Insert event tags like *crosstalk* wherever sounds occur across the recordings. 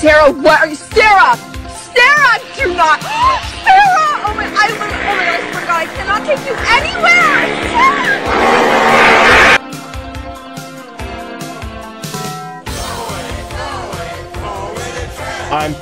Sarah, what are you? Sarah! Sarah, do not! *gasps* Sarah! Oh my, I, oh my god, I swear to God, I cannot take you anywhere! Sarah! I'm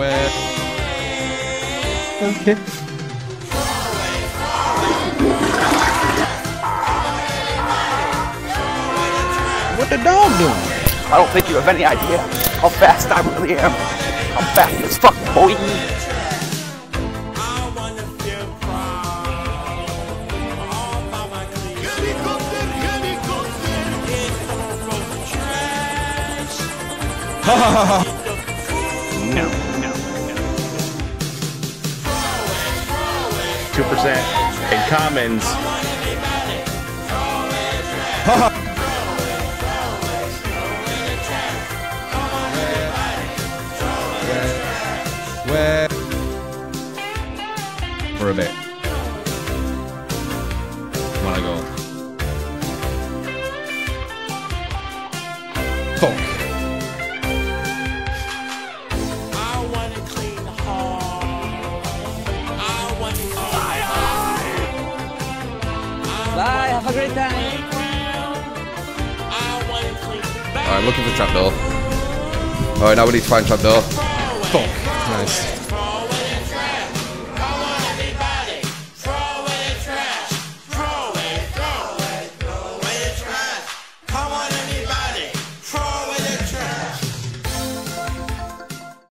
Where? Okay. What the dog doing? I don't think you have any idea how fast I really am. I'm fast as fuck, boy. *laughs* No, Two percent in commons. Where? *laughs* For a bit. Wanna go? Fuck. Have a great time. Alright, looking for trapdoor. Alright, now we need to find trapdoor. Fuck. Nice.